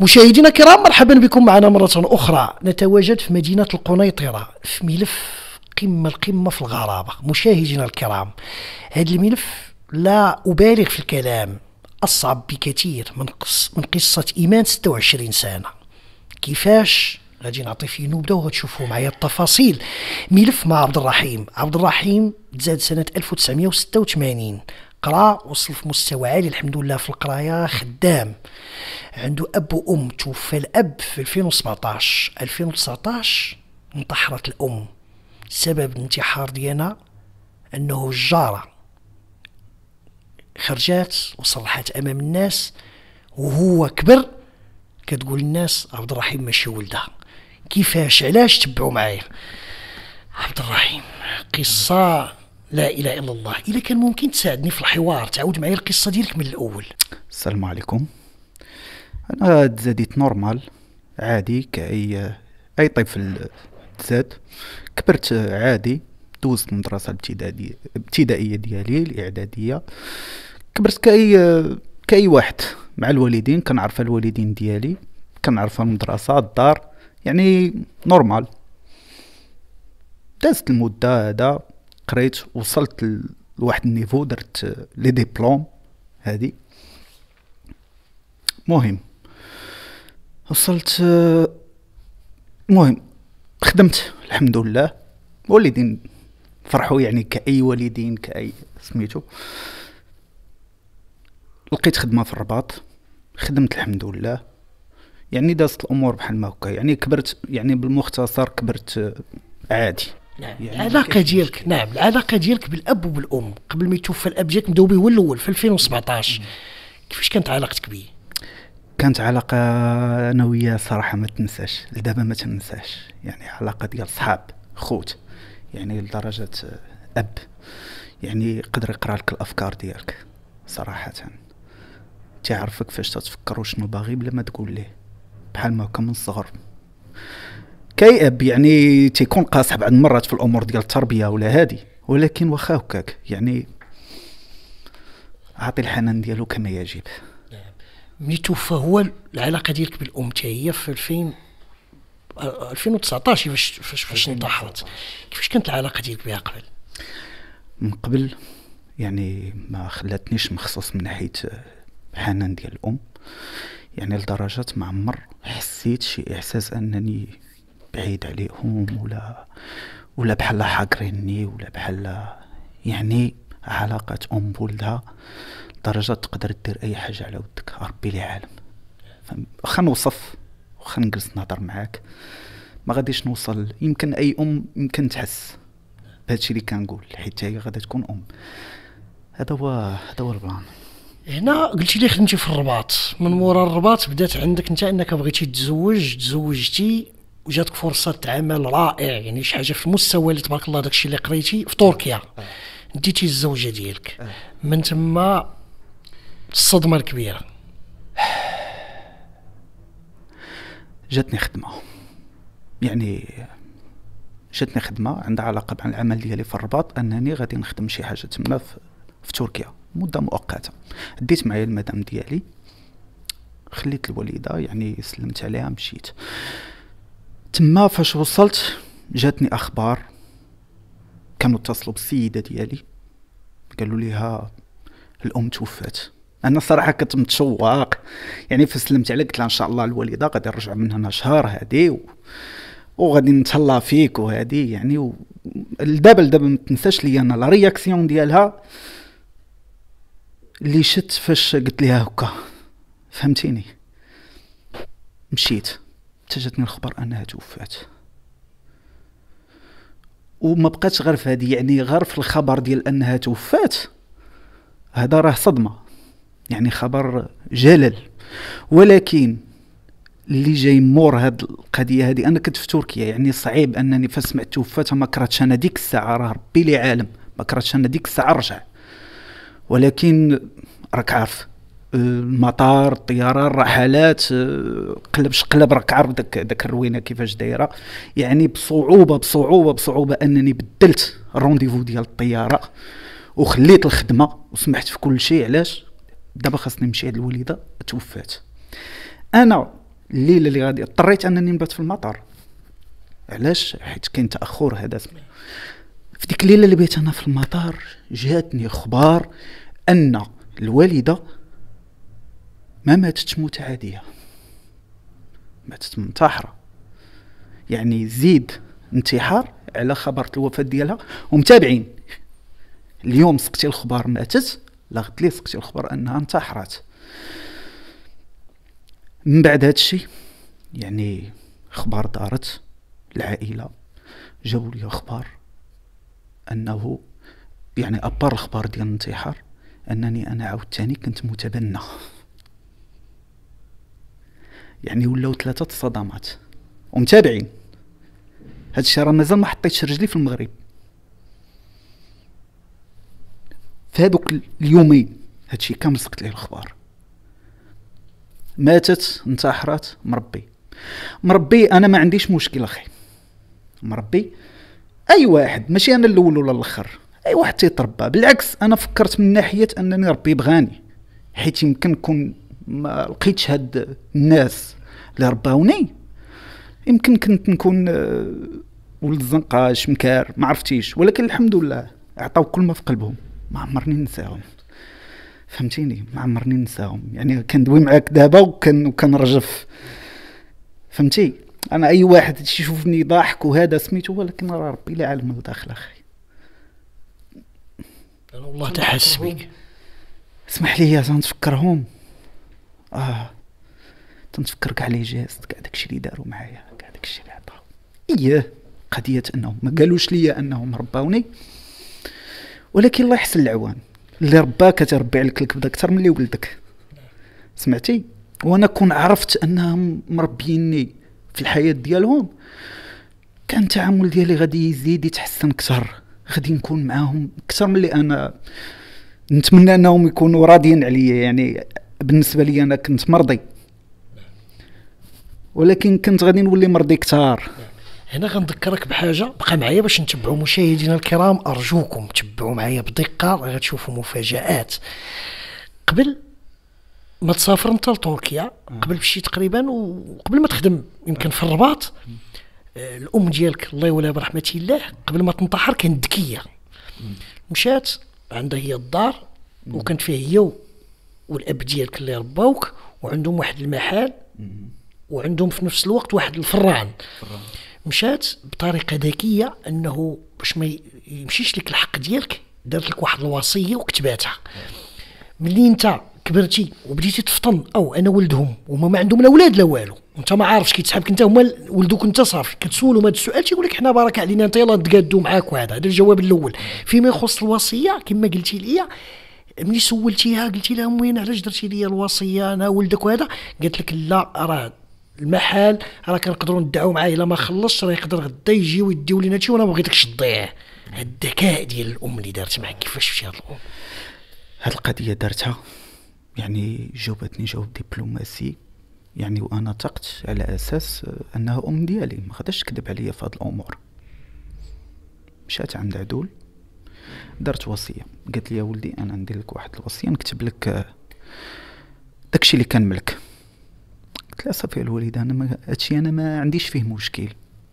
مشاهدينا الكرام مرحبا بكم معنا مرة أخرى. نتواجد في مدينة القنيطرة في ملف قمة القمة في الغرابة. مشاهدينا الكرام هذا الملف لا أبالغ في الكلام أصعب بكثير من قص من قصة إيمان 26 سنة. كيفاش؟ غادي نعطي فيه نبذة وغتشوفوا معايا التفاصيل. ملف مع عبد الرحيم. عبد الرحيم تزاد سنة 1986 قرأ وصل في مستوى عالي الحمد لله في القراية خدام. عنده أب وأم. توفى الأب في 2017 2019 انتحرت الأم. سبب الانتحار ديالها أنه الجارة خرجات وصرحت أمام الناس وهو كبر كتقول الناس عبد الرحيم ماشي ولدها. كيفاش؟ علاش تبعوا معايا؟ عبد الرحيم قصة لا إله إلا الله. إلا كان ممكن تساعدني في الحوار تعاود معايا القصة ديالك من الأول. السلام عليكم. أنا تزاديت نورمال عادي كأي أي طفل تزاد كبرت عادي دوزت المدرسة الابتدائية الابتدائية ديالي الإعدادية. كبرت كأي كأي واحد مع الوالدين كنعرف الوالدين ديالي كنعرف المدرسة الدار يعني normal. دازت المدة هذا قريت وصلت لواحد ال niveau درت لي ديبلوم هادي مهم. وصلت مهم خدمت الحمد لله والدين فرحوا يعني كأي والدين كأي سميتو. لقيت خدمة في الرباط خدمت الحمد لله يعني دازت الأمور بحال ما هكا. يعني كبرت يعني بالمختصر كبرت عادي. نعم. يعني العلاقة ديالك نعم العلاقة ديالك بالأب وبالام قبل ما يتوفى الأب ديالك نبداو به هو الأول في 2017 كيفاش كانت علاقتك بيه؟ كانت علاقة أنا وياه صراحة ما تنساش لدابا ما تنساش. يعني علاقة ديال صحاب خوت يعني لدرجة أب. يعني يقدر يقرأ لك الأفكار ديالك صراحة. تعرف كيفاش تتفكر وشنو باغي بلا ما تقول ليه بحال ما هكا من الصغر. كاي أب يعني تيكون قاصح بعض المرات في الأمور ديال التربية ولا هادي ولكن واخا هكاك. يعني عطي الحنان ديالو كما يجب. ملي توفى هو العلاقة ديالك بالأم حتى هي في 2000 آه، 2019 فاش فاش فاش انتحرت كيفاش كانت العلاقة ديالك بها قبل؟ من قبل يعني ما خلاتنيش مخصوص من ناحية حنان ديال الأم. يعني لدرجة ما عمر حسيت شي إحساس أنني بعيد عليهم ولا ولا بحال حاقريني ولا بحال يعني علاقة أم بولدها. لدرجة تقدر دير أي حاجة على ودك ربي لي عالم. واخا نوصف واخا نجلس نهضر معاك. ما غاديش نوصل يمكن أي أم يمكن تحس. بهادشي اللي كنقول حيت هي غادا تكون أم. هذا هو هذا هو البلان. هنا قلتي لي خدمتي في الرباط. من مورا الرباط بدات عندك أنت أنك بغيتي تزوج تزوجتي وجاتك فرصة عمل رائع. يعني شي حاجة في المستوى اللي تبارك الله داكشي اللي قريتي في تركيا. ديتي الزوجة ديالك. من تما الصدمة الكبيرة جاتني خدمة. يعني جاتني خدمة عندها علاقة مع العمل ديالي في الرباط أنني غادي نخدم شي حاجة تما في, في تركيا مدة مؤقتة. ديت معايا المدام ديالي. خليت الوالدة يعني سلمت عليها مشيت. تما فاش وصلت جاتني أخبار. كانوا اتصلوا بالسيدة ديالي. قالوا ليها الأم توفات. أنا صراحة كنت متشوق. يعني فسلمت عليها قلت لها إن شاء الله الوالدة غادي نرجع من هنا شهر هادي و... وغادي نتهلا فيك وهادي يعني و... لدابا لدابا ما تنساش ليا أنا. لا رياكسيون ديالها اللي شت فاش قلت ليها هكا. فهمتيني؟ مشيت. حتى جاتني الخبر أنها توفات. وما بقاتش غير في هذه يعني غير في الخبر ديال أنها توفات هذا راه صدمة. يعني خبر جلل. ولكن اللي جاي مور هاد القضية هادي أنا كنت في تركيا يعني صعيب أنني فاش سمعت توفات ما كرهتش أنا ديك الساعة راه ربي لي عالم ما كرهتش أنا ديك الساعة رجع. ولكن راك عارف آه، المطار الطيران الرحلات آه، قلب شقلب راك عارف داك داك الروينة كيفاش دايرة. يعني بصعوبة بصعوبة بصعوبة أنني بدلت الرونديفو ديال الطيارة وخليت الخدمة وسمحت في كل شيء علاش؟ دابا خاصني نمشي عند الوليدة توفات. أنا الليلة اللي غادي اضطريت أنني نبات في المطار. علاش؟ حيت كاين تأخر هذا في ديك الليلة اللي بيت أنا في المطار جاتني أخبار أن الوالدة ما ماتتش موت عاديه ماتت منتحره يعني زيد انتحار على خبر الوفاة ديالها ومتابعين. اليوم سقتي الخبر ماتت لا غد لي سقتي الخبر أنها انتحرت. من بعد هذا الشيء يعني أخبار دارت العائلة جاو لي أخبار أنه يعني ابار الاخبار ديال الانتحار أنني أنا عاوتاني كنت متبنى. يعني ولاو ثلاثة الصدمات ومتابعين. هاد الشيء راه مازال ما حطيتش رجلي في المغرب. في هذوك اليومين. هادشي كامل سقط ليه الأخبار. ماتت انتحرت مربي. مربي أنا ما عنديش مشكل أخي. مربي أي واحد ماشي أنا الأول ولا الأخر. أي واحد تيتربى. بالعكس أنا فكرت من ناحية أنني ربي بغاني حيت يمكن نكون ما لقيتش هاد الناس اللي رباوني. يمكن كنت نكون آه، ولد زنقاش مكار ما عرفتيش. ولكن الحمد لله عطاو كل ما في قلبهم. ما عمرني ننساهم. فهمتيني؟ ما عمرني ننساهم. يعني كندوي معاك دابا وكان وكنرجف. فهمتي؟ أنا أي واحد يشوفني ضاحك وهذا سميتو ولكن راه ربي لا عالم الداخل أخي. أنا والله تحس بك اسمح لي تنتفكرهم آه. تنتفكر كاع لي جيست كاع داكشي اللي داروا معايا كاع داكشي اللي عطاو. اييه قضية انهم ما قالوش لي أنهم رباوني ولكن الله يحسن العوان. اللي رباك تربي عليك الكبده أكثر من اللي ولدك. سمعتي؟ وأنا كون عرفت أنهم مربيني في الحياة ديالهم كان التعامل ديالي غادي يزيد يتحسن أكثر. غادي نكون معاهم أكثر من اللي أنا نتمنى أنهم يكونوا راضيين عليا. يعني بالنسبة لي أنا كنت مرضي. ولكن كنت غادي نولي مرضي كثار هنا غنذكرك بحاجة. بقى معايا باش نتبعوا مشاهدينا الكرام. أرجوكم تبعوا معايا بدقة. غتشوفوا مفاجآت. قبل ما تسافر أنت لتركيا قبل بشي تقريبا وقبل ما تخدم يمكن في الرباط آه، الأم ديالك الله يوليها برحمة الله قبل ما تنتحر كانت ذكية. مشات عندها هي الدار وكانت فيها هي والأب ديالك اللي رباوك وعندهم واحد المحل وعندهم في نفس الوقت واحد الفران. مشات بطريقة ذكية أنه باش ما يمشيش لك الحق ديالك دارت لك واحد الوصية وكتباتها. ملي أنت كبرتي وبديتي تفطن أو أنا ولدهم وهما ما عندهم لا ولاد لا والو وانت ما عارفش كيتسحبك أنت هما ولدوك انت صافي. كتسولهم هذا السؤال تيقول لك حنا بارك علينا أنت يلاه نتقادوا معاك وهذا. هذا الجواب الأول. فيما يخص الوصية كما قلتي لي ملي سولتيها قلتي لها وين علاش درتي لي الوصية أنا ولدك وهذا؟ قالت لك لا راه المحل راه كنقدروا ندعوا معاه إلا ما خلصش راه يقدر غدا يجي ويديو لينا شي وأنا ما بغيتكش تضيع الذكاء ديال الأم اللي دارت معك كيفاش مشي هاد الأم؟ هاد القضية دارتها يعني جاوبتني جواب دبلوماسي يعني وأنا ثقت على أساس أنها أم ديالي ما خداش تكذب عليا في هاد الأمور. مشات عند عدول درت وصية. قالت لي يا ولدي أنا ندير لك واحد الوصية نكتب لك داكشي اللي كان ملك. قلت لها صافي الوالده أنا ما هادشي أنا ما عنديش فيه مشكل.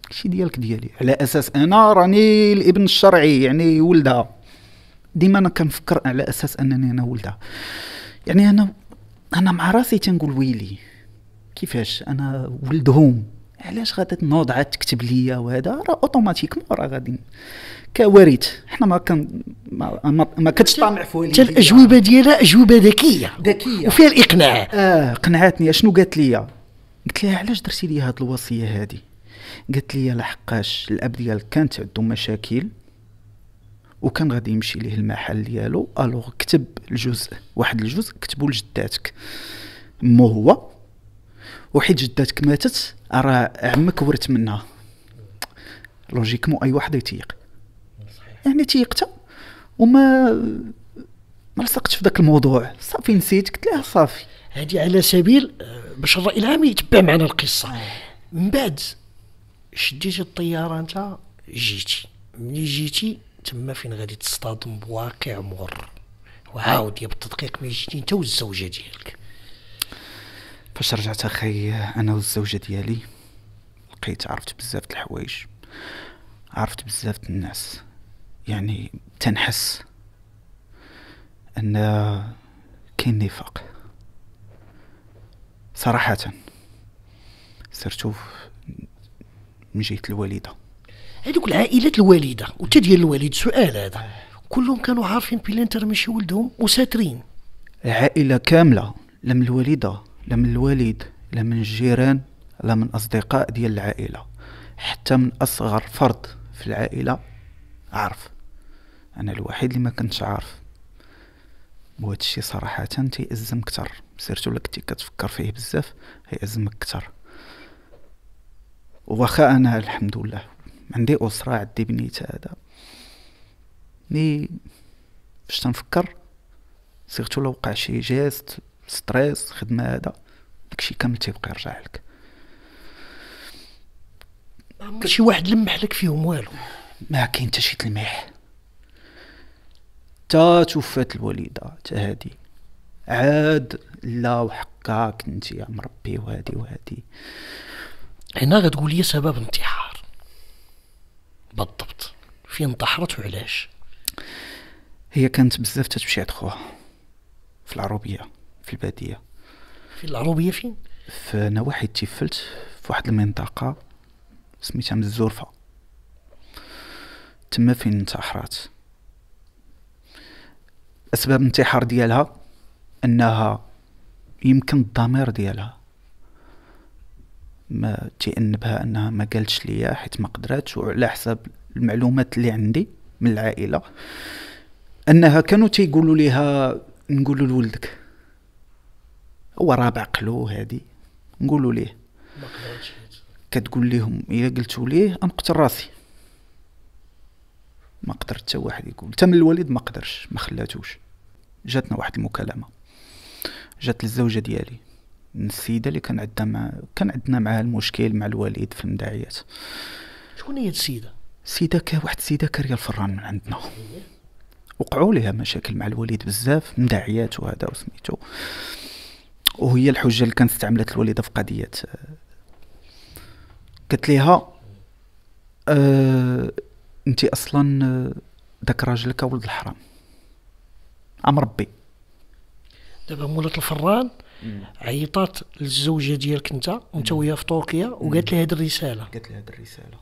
هادشي ديالك ديالي. على أساس أنا راني الابن الشرعي يعني ولدها. ديما أنا كنفكر على أساس أنني أنا ولدها. يعني أنا أنا مع راسي تنقول ويلي. كيفاش؟ أنا ولدهم. علاش غادا تنوض عاد تكتب ليا وهذا؟ راه اوتوماتيكمون راه غادي. كوارث. حنا ما كان ما, ما, ما كتطامع في والديها الاجوبه ديالها أجوبة ذكية. ذكية. وفيها الإقناع. آه قنعتني. شنو قالت لي قلت لها علاش درتي لي هاد الوصية هادي? قالت لي لحقاش الأب ديالك كانت عنده مشاكل وكان غادي يمشي ليه المحل ديالو alors كتب الجزء واحد الجزء كتبو لجداتك. mais هو وحيت جداتك ماتت راه عمك ورث منها. logiquement أي واحد يتيق. يعني تيقتها. وما ما لصقتش في ذاك الموضوع. صافي نسيت. قلت لها صافي. هذه على سبيل باش الرأي العام يتبع معنا القصة. من بعد شديتي الطيارة أنت جيتي. ملي جيتي تما فين غادي تصطدم بواقع مر وعاود يا بالتدقيق ملي جيتي أنت والزوجة ديالك. فاش رجعت أخي أنا والزوجة ديالي لقيت عرفت بزاف د الحوايج. عرفت بزاف د الناس. يعني تنحس أن كاين نفاق. صراحة. من جهة الوالدة هذوك العائلات الوالده وتا ديال الوالد سؤال هذا. كلهم كانوا عارفين بلي انت ماشي ولدهم وساترين. العائلة كاملة لا من الوالدة لا من الوالد لا من الجيران لا من أصدقاء ديال العائلة. حتى من أصغر فرد في العائلة عارف. أنا الوحيد اللي ما كنتش عارف. وهذا الشيء صراحة تيأزم كتر. surtout لك كنتي كتفكر فيه بزاف هيأزمك كتر. واخا أنا الحمد لله عندي أسرة عندي بنيت هذا. mais فاش تنفكر surtout لو وقع شي juste stress خدمة هذا داكشي كامل تيبقى يرجع لك. شي واحد لمح لك فيهم والو. ما كاين حتى شي تلميح. تا توفات الوالده تا هادي. عاد لا وحكاك انت يا مربي وهادي وهادي. هنا غتقول لي سبب انتحار. بالضبط. فين انتحرت وعلاش؟ هي كانت بزاف تتمشي عند خوها في العروبية في البادية. في العروبية فين؟ في نواحي تيفلت في واحد المنطقة سميتها مزورفه تما فين انتحرات؟ أسباب الانتحار ديالها أنها يمكن الضمير ديالها. ما تيأنبها أنها ما قالتش ليا حيت ما قدراتش وعلى حساب المعلومات اللي عندي من العائلة أنها كانوا تيقولوا ليها نقولوا لولدك. هو راه بعقلو هادي نقولوا ليه. كتقول لهم الا قلتوا ليه أنقتل راسي. ما قدر حتى واحد يقول. حتى من الوالد ما قدرش ما خلاتوش. جاتنا واحد المكالمة. جات للزوجة ديالي. من السيدة اللي كان عندنا مع كان عندنا معها المشكل مع الوالد في المداعيات شكون هي السيدة؟ سيدة كا واحد السيدة كاريه الفران من عندنا. وقعوا لها مشاكل مع الوالد بزاف من داعيات وهذا وسميتو. وهي الحجة اللي كانت استعملت الوالدة في قضية قالت ليها آه انت أصلا آه، داك راجلك ولد الحرام. ام ربي. دابا مولات الفران عيطات للزوجة ديالك أنت وانت وياها في تركيا وقالت لها هذه الرسالة. قالت لي هذه الرسالة.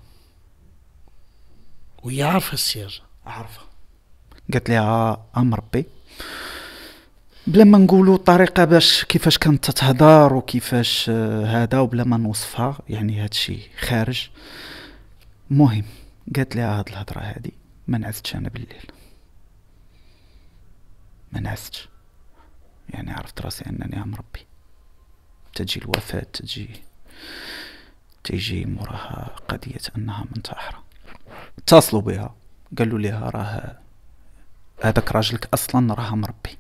وهي عارفة السر. عارفة. قالت لها ام ربي. بلا ما نقولوا الطريقة باش كيفاش كانت تتهضر وكيفاش آه، هذا وبلا ما نوصفها يعني هادشي خارج. مهم. قالت لها هاد الهضرة هادي ما نعستش أنا بالليل. ما نعستش. يعني عرفت راسي أنني ام ربي. تجي الوفاة تجي تيجي موراها قضية أنها منتحرة. اتصلوا بها. قالوا لها راه هذاك راجلك أصلا راه مربي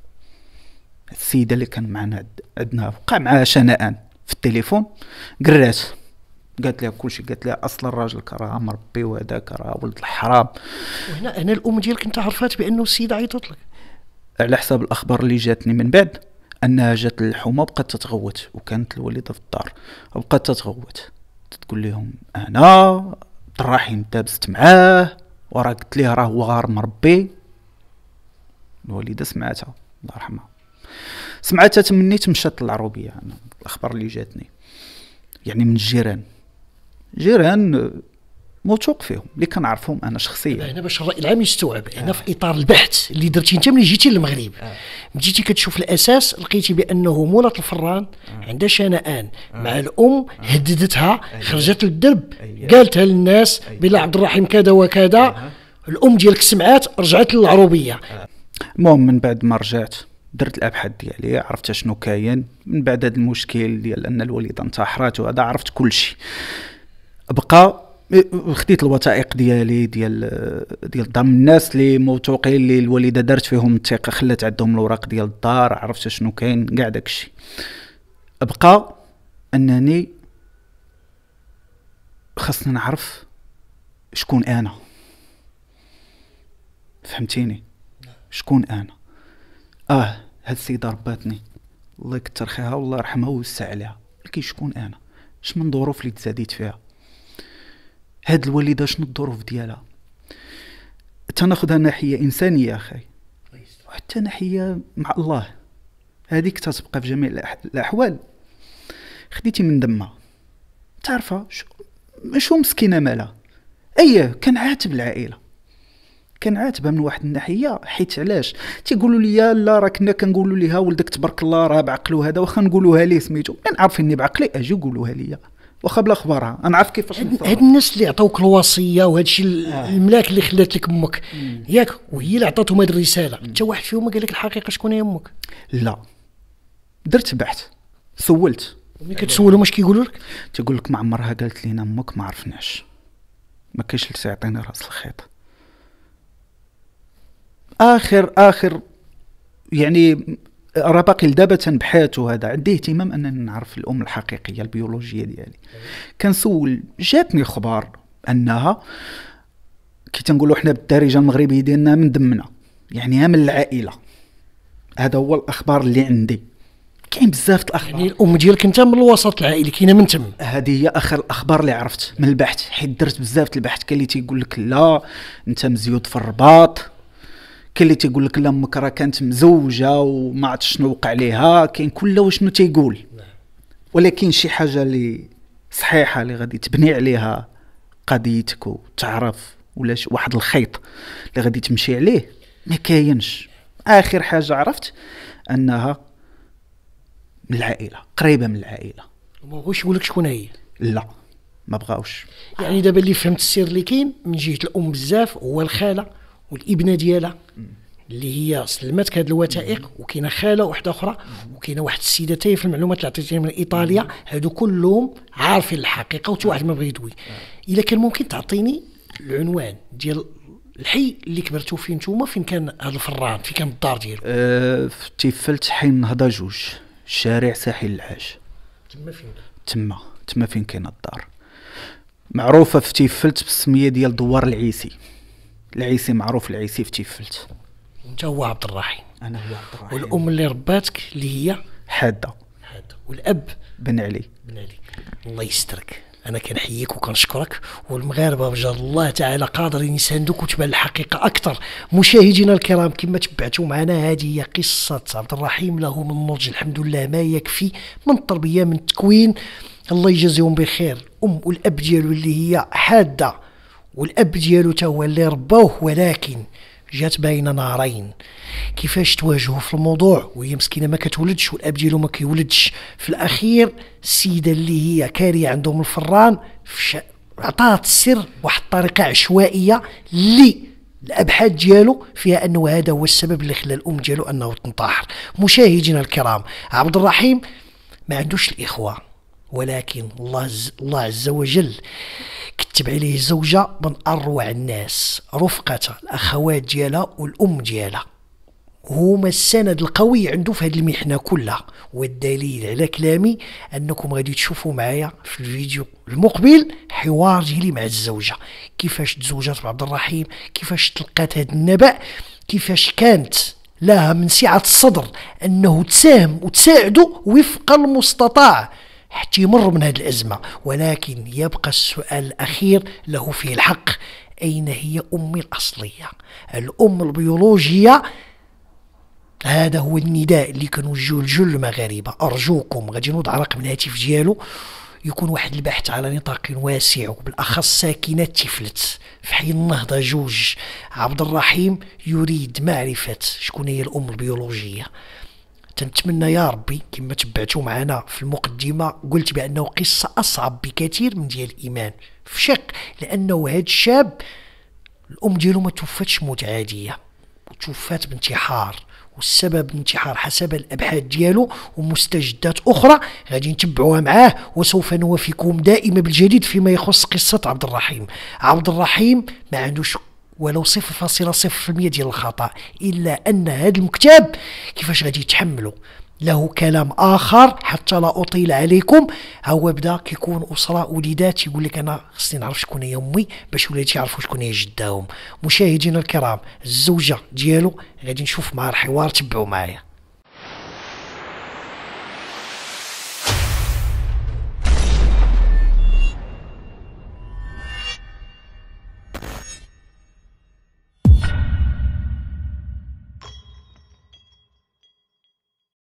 السيدة اللي كان معنا عندنا وقع معها شنآن في التليفون. قرات. قالت لها كلشي. قالت لها أصلا راجلك راه مربي وهذاك راه ولد الحرام. وهنا هنا الأم ديالك انت عرفات بأنه السيدة عيطت لك. على حسب الأخبار اللي جاتني من بعد أنها جات للحومه وبقات تتغوت وكانت الوالده في الدار وبقات تتغوت. تقول لهم أنا الرحيم دابست معاه وراه قلت ليه راه هو غار مربي الوالده سمعتها الله يرحمها. سمعتها تمنيت مشات للعروبية أنا الأخبار اللي جاتني. يعني من الجيران جيران موثوق فيهم اللي كنعرفهم أنا شخصيا. هنا باش الرأي العام يستوعب. هنا في إطار البحث اللي درتي أنت ملي جيتي للمغرب. جيتي كتشوف الأساس لقيتي بأنه مولات الفران عندها شنآن. مع الأم هددتها خرجت للدرب. قالتها للناس بلا عبد الرحيم كذا وكذا. الأم ديالك سمعات رجعت للعروبية. المهم من بعد ما رجعت درت الأبحاث ديالي عرفت شنو كاين. من بعد هذا المشكل ديال أن الوالده انتحرات وهذا عرفت كل شيء. بقى خديت الوثائق ديالي ديال ديال ضم الناس اللي موثوقين اللي الوالدة دارت فيهم الثقة خلات عندهم الاوراق ديال الدار عرفت شنو كاين كاع داكشي بقى أنني خاصني نعرف شكون أنا. فهمتيني؟ شكون أنا؟ آه هاد السيدة رباتني. الله يكثر خيرها والله يرحمها ويوسع عليها. ولكن شكون أنا؟ شنو من الظروف اللي تزاديت فيها؟ هاد الوالدة شنو الظروف ديالها؟ تناخذها ناحية إنسانية أخي. وحتى ناحية مع الله. هذيك تتبقى في جميع الأحوال. خديتي من دمها. تعرفها شو, شو مسكينة مالها. إيه كنعاتب العائلة. كنعاتبها من واحد الناحية حيت علاش؟ تيقولوا لي لا راه كنا كنقولوا ليها ولدك تبارك الله راه بعقلو هذا واخا نقولوها ليه سميتو؟ من عارفيني بعقلي أجي قولوها ليا. واخا بلا اخبارها أنا عارف كيفاش هاد الناس اللي عطاوك الوصية وهذا الشيء آه. الملاك اللي خلات لك أمك ياك وهي اللي عطاتهم هذه الرسالة. انت واحد فيهم قال لك الحقيقة شكون هي أمك؟ لا. درت بحث سولت. ملي كتسولهم واش كيقولوا لك؟ تيقول لك ما عمرها قالت لينا أمك ما عرفناش. ما كاينش اللي تيعطيني رأس الخيط. اخر اخر يعني راه باقي لدابا تنبحث وهذا عندي اهتمام انني نعرف الأم الحقيقية البيولوجية ديالي. كنسول جاتني خبر أنها كي تنقولوا حنا بالدارجة المغربية ديالنا من دمنا يعني من العائلة. هذا هو الأخبار اللي عندي. كاين بزاف الأخبار. يعني الأم ديالك انت من الوسط العائلي كاينة من تم. هذه هي آخر الأخبار اللي عرفت من البحث حيت درت بزاف البحث. كاين اللي تيقول لك لا أنت مزيود في الرباط. كاين اللي تيقول لك لا أمك راه كانت مزوجة وما عرفت شنو وقع ليها كاين كل وشنو تيقول. ولكن شي حاجة اللي صحيحة اللي غادي تبني عليها قضيتك وتعرف ولا واحد الخيط اللي غادي تمشي عليه ما كاينش. آخر حاجة عرفت أنها من العائلة قريبة من العائلة. ما بغوش يقول لك شكون هي؟ لا ما بغاوش. يعني دابا اللي فهمت السر اللي كاين من جهة الأم بزاف هو الخالة. والابنة ديالها اللي هي سلمتك هاد الوثائق وكاينة خالة واحدة أخرى وكاينة واحد السيدة تاهي في المعلومات اللي عطيتيني من إيطاليا. هادو كلهم عارفين الحقيقة وتا واحد ما بغى يدوي. إلا كان ممكن تعطيني العنوان ديال الحي اللي كبرتوا فيه نتوما فين كان هذا الفران فين كان الدار ديالو؟ أه في تيفلت حي النهضه جوج شارع ساحل العاج. تما فين؟ تما تما فين كاينة الدار. معروفة في تيفلت بالسميه ديال دوار العيسي. العيسي معروف العيسي في تيفلت. انت هو عبد الرحيم. أنا هو عبد الرحيم. والأم اللي رباتك اللي هي؟ حادة. هذا والأب؟ بن علي. بن علي. الله يسترك. أنا كنحييك وكنشكرك. والمغاربة بجد الله تعالى قادرين يساندوك وتبان الحقيقة أكثر. مشاهدينا الكرام كما تبعتوا معنا هذه هي قصة عبد الرحيم. له من النضج الحمد لله ما يكفي. من التربيه من التكوين الله يجازيهم بخير. أم والأب ديالو اللي هي حادة. والأب ديالو تا هو اللي ربوه ولكن جات بين نارين كيفاش تواجهوا في الموضوع؟ وهي مسكينة ما كتولدش والأب ديالو ما كيولدش. في الأخير السيدة اللي هي كاريه عندهم الفران. عطات السر بواحد الطريقة عشوائية اللي الأبحاث ديالو فيها أنه هذا هو السبب اللي خلى الأم ديالو أنه تنتحر. مشاهدينا الكرام عبد الرحيم ما عندوش الإخوة ولكن الله ز... الله عز وجل كتب عليه زوجة من أروع الناس رفقته الأخوات ديالها والأم ديالها. هما السند القوي عنده في هذه المحنة كلها. والدليل على كلامي أنكم غادي تشوفوا معايا في الفيديو المقبل حوار ديالي مع الزوجة. كيفاش تزوجت بعبد الرحيم؟ كيفاش تلقات هذا النبأ؟ كيفاش كانت لها من سعة الصدر أنه تساهم وتساعده وفق المستطاع؟ حتى يمر من هذه الأزمة. ولكن يبقى السؤال الأخير له فيه الحق. أين هي أمي الأصلية؟ الأم البيولوجية هذا هو النداء اللي كنوجهه لجل المغاربة. أرجوكم غادي نوضع رقم الهاتف ديالو. يكون واحد البحث على نطاق واسع وبالأخص ساكنة تفلت في حي النهضة جوج. عبد الرحيم يريد معرفة شكون هي الأم البيولوجية. تنتمنى يا ربي كما تبعتوا معنا في المقدمة قلت بأنه قصة أصعب بكثير من ديال الإيمان. في شق لأنه هذا الشاب الأم ديالو ما توفتش موت عادية وتوفات بانتحار والسبب الانتحار حسب الأبحاث ديالو ومستجدات أخرى غادي نتبعوها معاه وسوف نوافيكم دائما بالجديد فيما يخص قصة عبد الرحيم. عبد الرحيم ما عندوش ولو صفر فاصلة صفر في المية ديال الخطأ إلا أن هذا المكتاب كيفاش غادي يتحملوا له كلام آخر حتى لا أطيل عليكم. هو بدا كيكون أسرة وليدات يقول لك أنا خصني نعرف شكون هي أمي باش ولادي يعرفوا شكون هي جداهم. مشاهدينا الكرام الزوجة ديالو غادي نشوف معها الحوار تبعوا معايا.